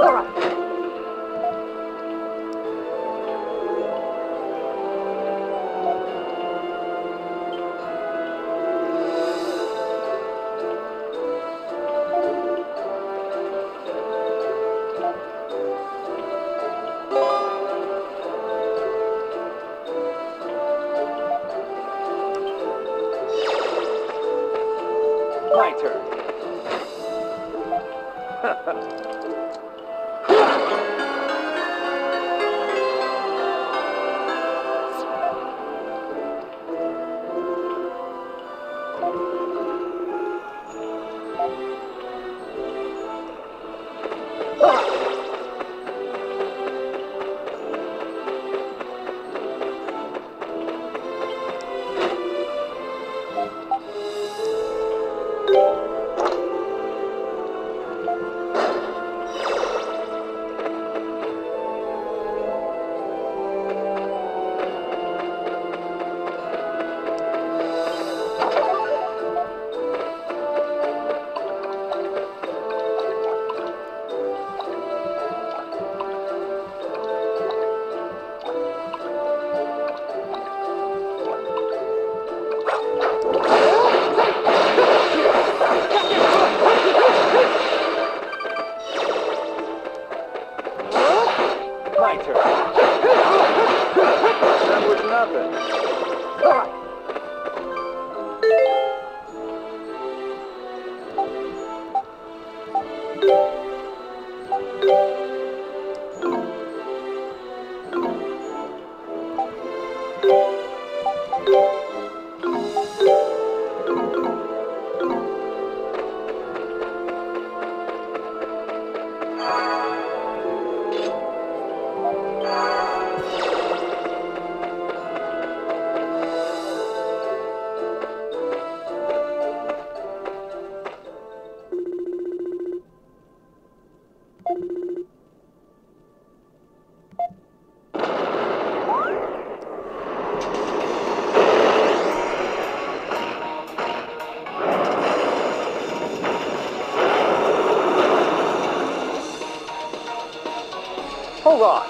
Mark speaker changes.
Speaker 1: All right.
Speaker 2: My turn. Turn. That was nothing. Hold